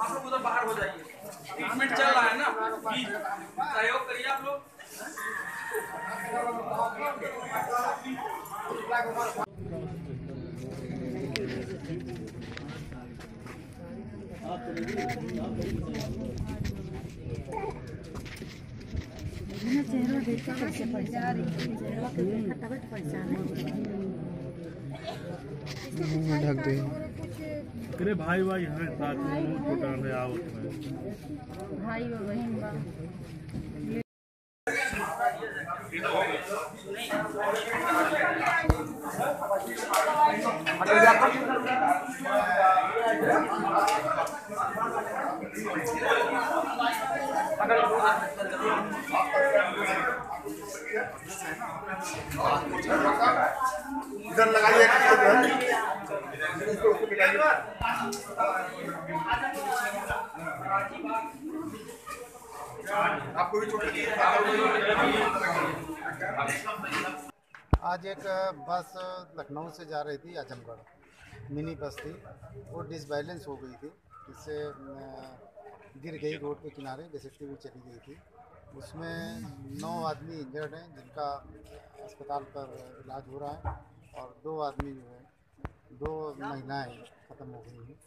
आप लोग उधर बाहर हो जाइए। ट्रीटमेंट चल रहा है ना? सहयोग करिए आप लोग। चेहरा देख कैसे परेशान चेहरा देखा तब तो ढक गई अरे भाई भाई हैं साथ में छोटा है आवत में भाई और बहन बा इधर लगाइए। आपको भी आज एक बस लखनऊ से जा रही थी, आजमगढ़। मिनी बस थी। वो डिसबैलेंस हो गई थी। जिससे गिर गई रोड के किनारे बेसिकली भी चली गई थी। उसमें नौ आदमी इंजर्ड हैं, जिनका अस्पताल पर इलाज हो रहा है और दो आदमी जो है दो महिलाएँ ख़त्म हो गई हैं।